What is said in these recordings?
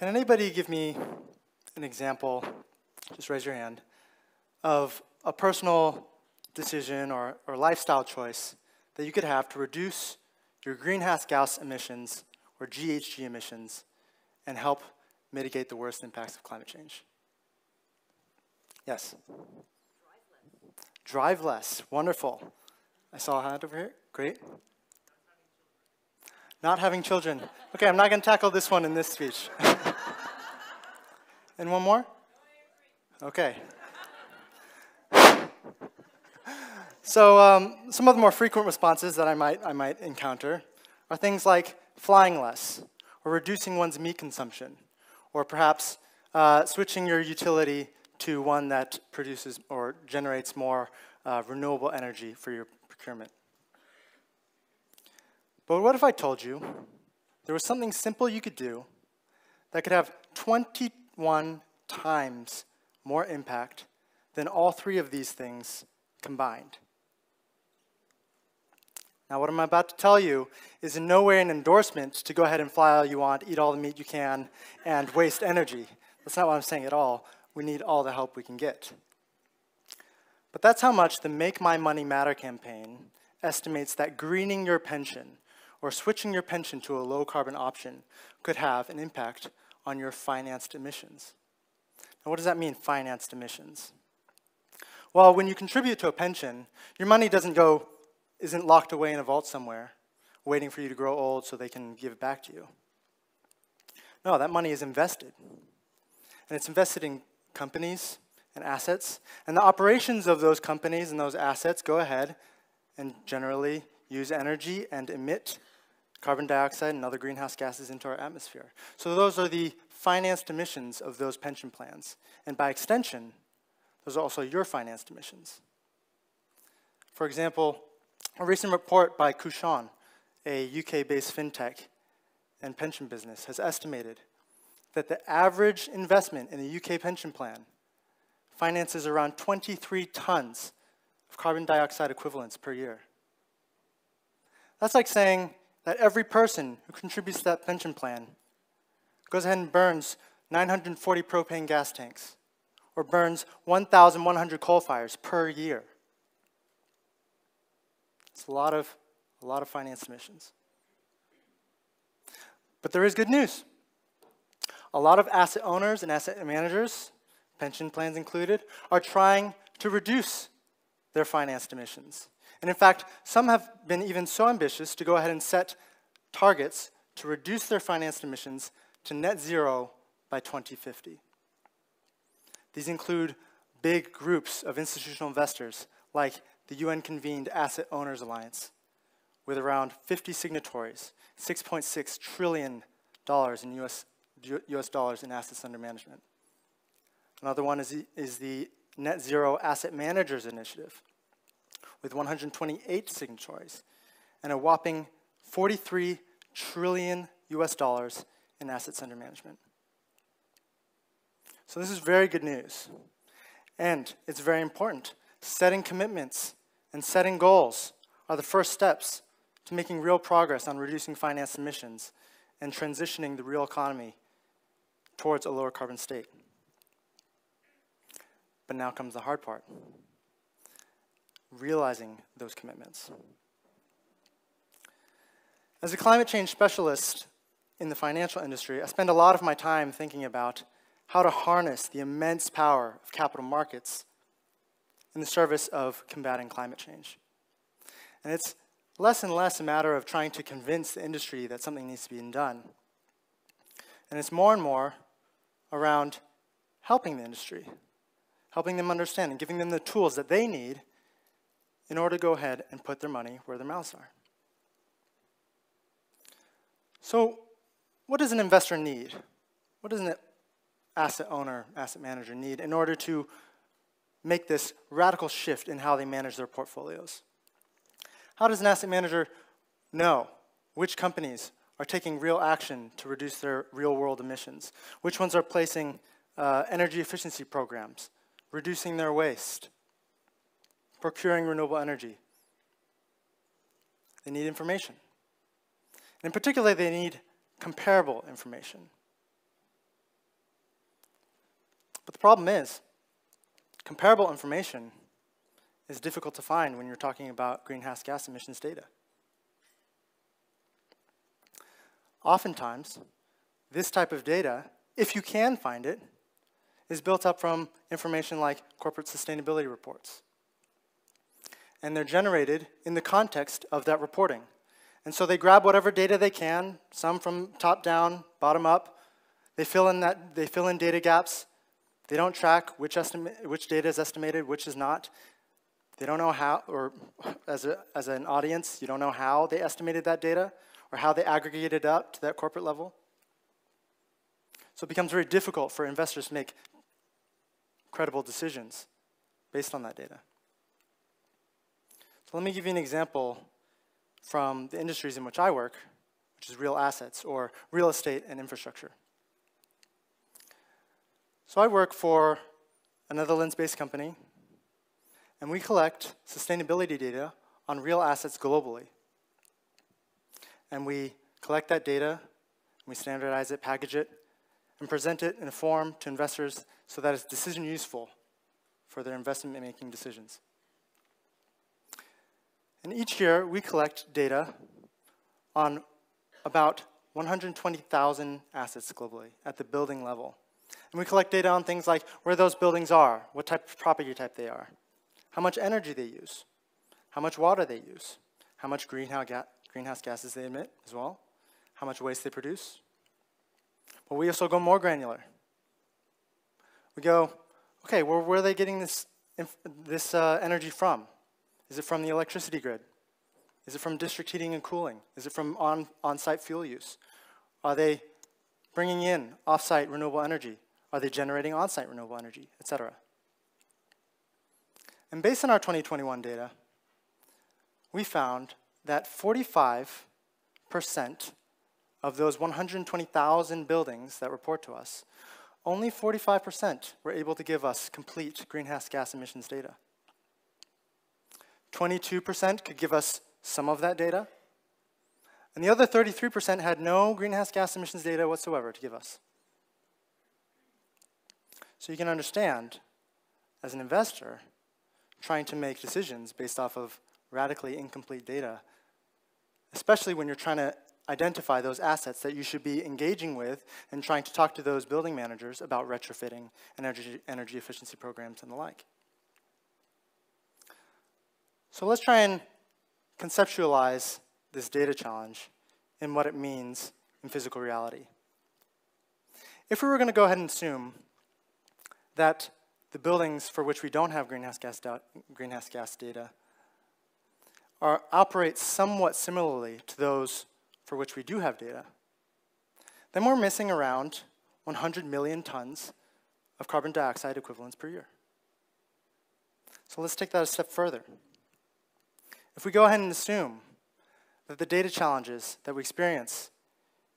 Can anybody give me an example, just raise your hand, of a personal decision or, or lifestyle choice that you could have to reduce your greenhouse gas emissions or GHG emissions and help mitigate the worst impacts of climate change? Yes? Drive less. Drive less. Wonderful. I saw a hand over here. Great. Not having children. Okay, I'm not going to tackle this one in this speech. and one more? Okay. So um, some of the more frequent responses that I might, I might encounter are things like flying less, or reducing one's meat consumption, or perhaps uh, switching your utility to one that produces or generates more uh, renewable energy for your procurement. But what if I told you there was something simple you could do that could have 21 times more impact than all three of these things combined? Now, what I'm about to tell you is in no way an endorsement to go ahead and fly all you want, eat all the meat you can, and waste energy. That's not what I'm saying at all. We need all the help we can get. But that's how much the Make My Money Matter campaign estimates that greening your pension or switching your pension to a low carbon option could have an impact on your financed emissions. Now, what does that mean, financed emissions? Well, when you contribute to a pension, your money doesn't go isn't locked away in a vault somewhere, waiting for you to grow old so they can give it back to you. No, that money is invested. And it's invested in companies and assets. And the operations of those companies and those assets go ahead and generally use energy and emit carbon dioxide and other greenhouse gases into our atmosphere. So those are the financed emissions of those pension plans. And by extension, those are also your financed emissions. For example, a recent report by Cushon, a UK-based fintech and pension business, has estimated that the average investment in a UK pension plan finances around 23 tons of carbon dioxide equivalents per year. That's like saying that every person who contributes to that pension plan goes ahead and burns 940 propane gas tanks or burns 1,100 coal fires per year. It's a lot of, a lot of finance emissions. But there is good news. A lot of asset owners and asset managers, pension plans included, are trying to reduce their financed emissions. And in fact, some have been even so ambitious to go ahead and set targets to reduce their financed emissions to net zero by 2050. These include big groups of institutional investors like the UN-convened Asset Owners Alliance, with around 50 signatories, $6.6 trillion in US, US dollars in assets under management. Another one is is the Net Zero Asset Managers Initiative, with 128 signatories and a whopping 43 trillion US dollars in assets under management. So this is very good news. And it's very important. Setting commitments and setting goals are the first steps to making real progress on reducing finance emissions and transitioning the real economy towards a lower carbon state. But now comes the hard part realizing those commitments. As a climate change specialist in the financial industry, I spend a lot of my time thinking about how to harness the immense power of capital markets in the service of combating climate change. And it's less and less a matter of trying to convince the industry that something needs to be done. And it's more and more around helping the industry, helping them understand and giving them the tools that they need in order to go ahead and put their money where their mouths are. So, what does an investor need? What does an asset owner, asset manager need in order to make this radical shift in how they manage their portfolios. How does an asset manager know which companies are taking real action to reduce their real world emissions? Which ones are placing uh, energy efficiency programs, reducing their waste, procuring renewable energy? They need information. And in particular, they need comparable information. But the problem is, comparable information is difficult to find when you're talking about greenhouse gas emissions data. Oftentimes, this type of data, if you can find it, is built up from information like corporate sustainability reports. And they're generated in the context of that reporting. And so they grab whatever data they can, some from top down, bottom up. They fill in, that, they fill in data gaps. They don't track which, which data is estimated, which is not. They don't know how, or as, a, as an audience, you don't know how they estimated that data or how they aggregated it up to that corporate level. So it becomes very difficult for investors to make credible decisions based on that data. So let me give you an example from the industries in which I work, which is real assets or real estate and infrastructure. So I work for a Netherlands-based company, and we collect sustainability data on real assets globally. And we collect that data, we standardize it, package it, and present it in a form to investors so that it's decision useful for their investment making decisions. And each year we collect data on about 120,000 assets globally at the building level. And we collect data on things like where those buildings are, what type of property type they are, how much energy they use, how much water they use, how much greenhouse, ga greenhouse gases they emit as well, how much waste they produce. But we also go more granular. We go, okay, well, where are they getting this, this uh, energy from? Is it from the electricity grid? Is it from district heating and cooling? Is it from on, on-site fuel use? Are they bringing in off-site renewable energy? Are they generating on-site renewable energy, et cetera? And based on our 2021 data, we found that 45% of those 120,000 buildings that report to us, only 45% were able to give us complete greenhouse gas emissions data. 22% could give us some of that data, and the other 33% had no greenhouse gas emissions data whatsoever to give us. So you can understand, as an investor, trying to make decisions based off of radically incomplete data, especially when you're trying to identify those assets that you should be engaging with and trying to talk to those building managers about retrofitting energy, energy efficiency programs and the like. So let's try and conceptualize this data challenge and what it means in physical reality. If we were going to go ahead and assume that the buildings for which we don't have greenhouse gas, greenhouse gas data are, operate somewhat similarly to those for which we do have data, then we're missing around 100 million tons of carbon dioxide equivalents per year. So let's take that a step further. If we go ahead and assume that the data challenges that we experience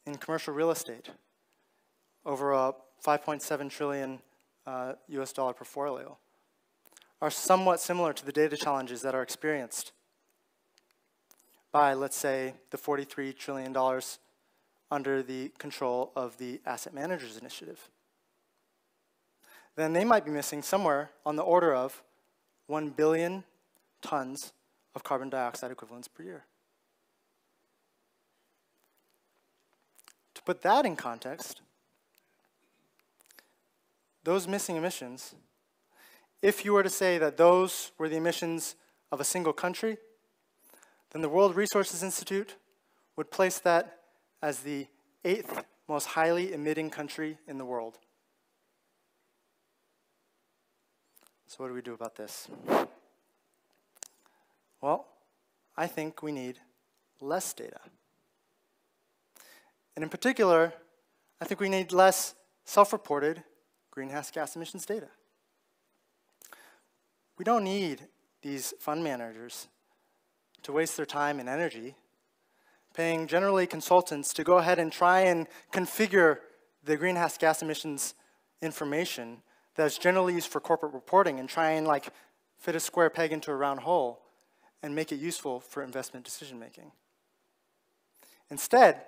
in commercial real estate over a 5.7 trillion uh, US dollar portfolio are somewhat similar to the data challenges that are experienced by, let's say, the $43 trillion under the control of the Asset Managers Initiative. Then they might be missing somewhere on the order of 1 billion tons of carbon dioxide equivalents per year. To put that in context, those missing emissions, if you were to say that those were the emissions of a single country, then the World Resources Institute would place that as the eighth most highly emitting country in the world. So what do we do about this? Well, I think we need less data. And in particular, I think we need less self-reported greenhouse gas emissions data. We don't need these fund managers to waste their time and energy paying generally consultants to go ahead and try and configure the greenhouse gas emissions information that's generally used for corporate reporting and try and like fit a square peg into a round hole and make it useful for investment decision making. Instead,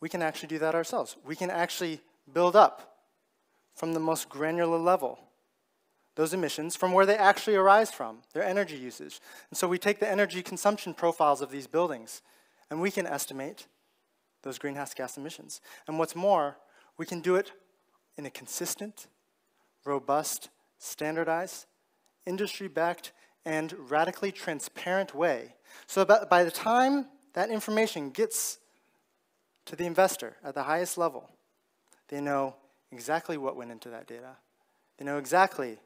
we can actually do that ourselves. We can actually build up from the most granular level. Those emissions from where they actually arise from, their energy usage. And so we take the energy consumption profiles of these buildings and we can estimate those greenhouse gas emissions. And what's more, we can do it in a consistent, robust, standardized, industry-backed, and radically transparent way. So by the time that information gets to the investor at the highest level, they know exactly what went into that data. They know exactly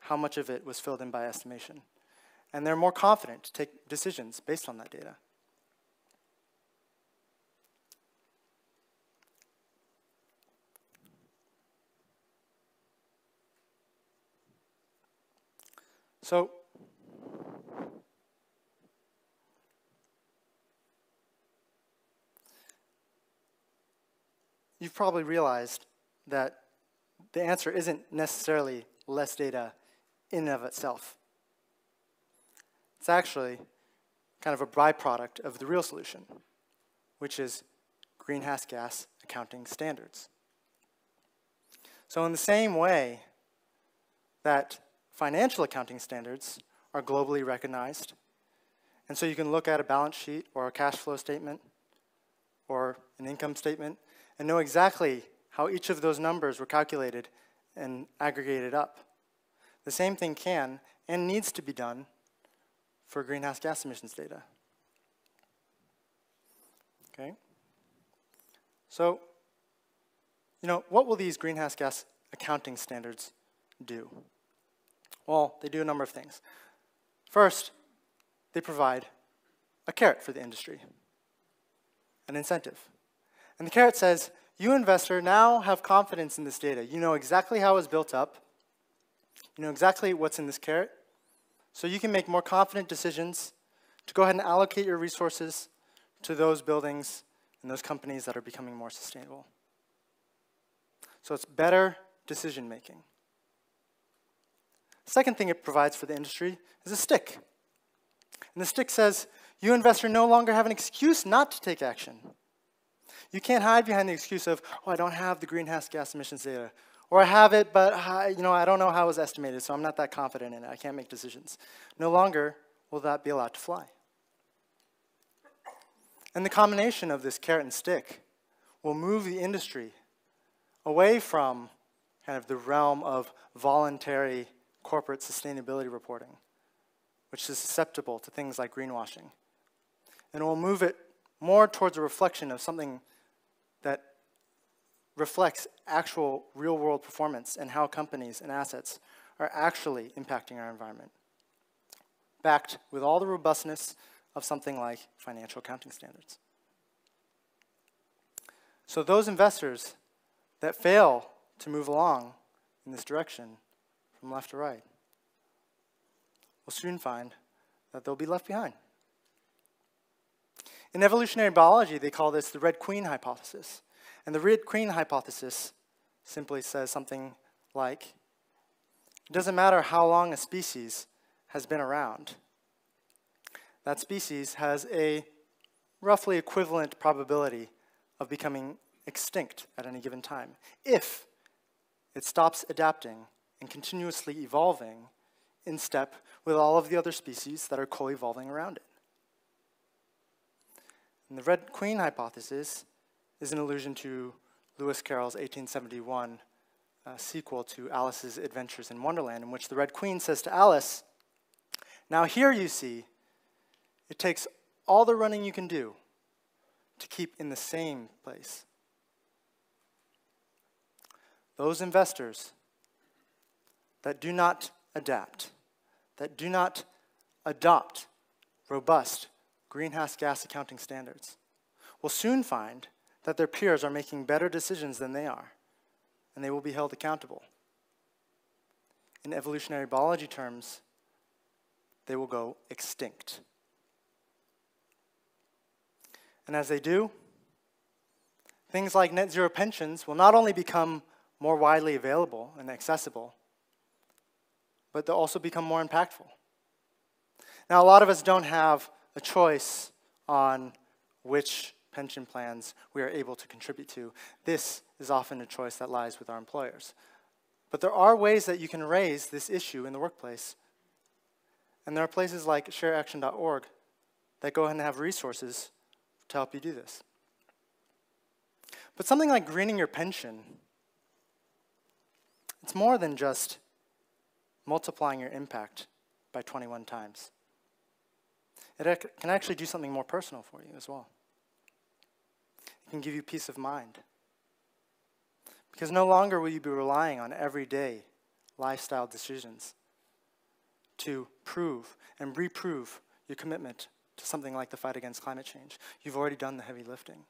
how much of it was filled in by estimation. And they're more confident to take decisions based on that data. So, you've probably realized that the answer isn't necessarily less data in and of itself. It's actually kind of a byproduct of the real solution, which is greenhouse gas accounting standards. So in the same way that financial accounting standards are globally recognized, and so you can look at a balance sheet or a cash flow statement or an income statement and know exactly how each of those numbers were calculated and aggregated up. The same thing can and needs to be done for greenhouse gas emissions data. Okay? So, you know, what will these greenhouse gas accounting standards do? Well, they do a number of things. First, they provide a carrot for the industry, an incentive. And the carrot says, you investor now have confidence in this data. You know exactly how it was built up. You know exactly what's in this carrot. So you can make more confident decisions to go ahead and allocate your resources to those buildings and those companies that are becoming more sustainable. So it's better decision making. Second thing it provides for the industry is a stick. And the stick says, you investor no longer have an excuse not to take action. You can't hide behind the excuse of, oh, I don't have the greenhouse gas emissions data. Or I have it, but I, you know, I don't know how it was estimated, so I'm not that confident in it. I can't make decisions. No longer will that be allowed to fly. And the combination of this carrot and stick will move the industry away from kind of the realm of voluntary corporate sustainability reporting, which is susceptible to things like greenwashing. And it will move it more towards a reflection of something that reflects actual real world performance and how companies and assets are actually impacting our environment, backed with all the robustness of something like financial accounting standards. So those investors that fail to move along in this direction from left to right will soon find that they'll be left behind. In evolutionary biology, they call this the Red Queen hypothesis. And the Red Queen hypothesis simply says something like, it doesn't matter how long a species has been around. That species has a roughly equivalent probability of becoming extinct at any given time if it stops adapting and continuously evolving in step with all of the other species that are co-evolving around it. And the Red Queen hypothesis is an allusion to Lewis Carroll's 1871 uh, sequel to Alice's Adventures in Wonderland, in which the Red Queen says to Alice, Now here you see, it takes all the running you can do to keep in the same place. Those investors that do not adapt, that do not adopt robust greenhouse gas accounting standards will soon find that their peers are making better decisions than they are, and they will be held accountable. In evolutionary biology terms, they will go extinct. And as they do, things like net zero pensions will not only become more widely available and accessible, but they'll also become more impactful. Now, a lot of us don't have a choice on which pension plans we are able to contribute to. This is often a choice that lies with our employers. But there are ways that you can raise this issue in the workplace. And there are places like shareaction.org that go ahead and have resources to help you do this. But something like greening your pension, it's more than just multiplying your impact by 21 times. It can actually do something more personal for you as well. It can give you peace of mind. Because no longer will you be relying on everyday lifestyle decisions to prove and reprove your commitment to something like the fight against climate change. You've already done the heavy lifting.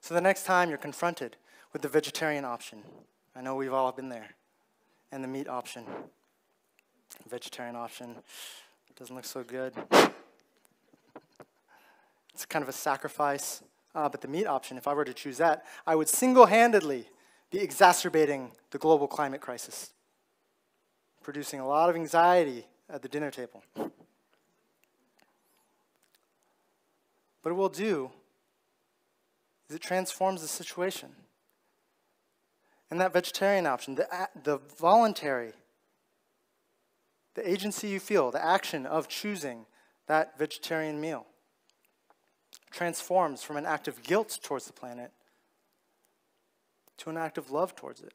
So the next time you're confronted with the vegetarian option, I know we've all been there, and the meat option, vegetarian option, doesn't look so good. It's kind of a sacrifice. Uh, but the meat option, if I were to choose that, I would single handedly be exacerbating the global climate crisis, producing a lot of anxiety at the dinner table. But it will do is it transforms the situation. And that vegetarian option, the, the voluntary, the agency you feel, the action of choosing that vegetarian meal, transforms from an act of guilt towards the planet to an act of love towards it.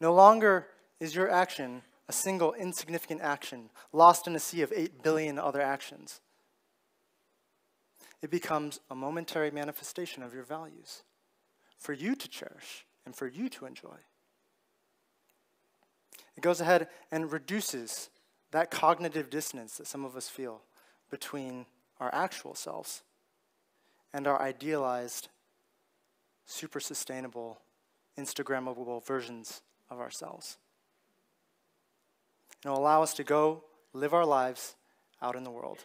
No longer is your action a single insignificant action lost in a sea of 8 billion other actions. It becomes a momentary manifestation of your values for you to cherish and for you to enjoy. It goes ahead and reduces that cognitive dissonance that some of us feel between our actual selves and our idealized, super sustainable, Instagrammable versions of ourselves. And it'll allow us to go live our lives out in the world.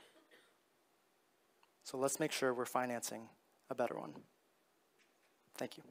So let's make sure we're financing a better one. Thank you.